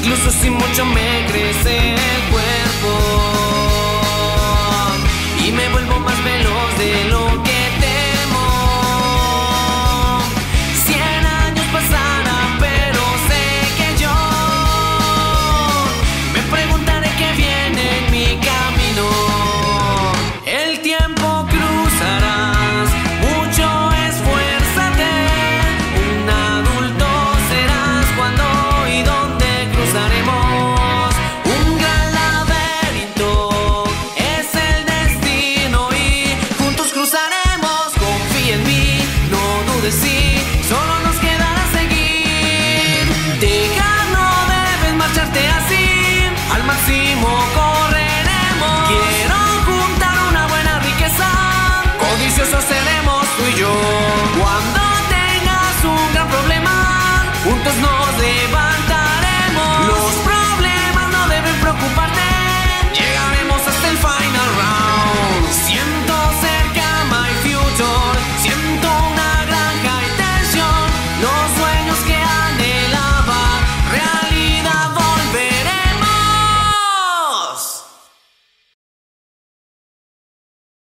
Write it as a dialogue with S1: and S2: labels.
S1: incluso si mucho me crece.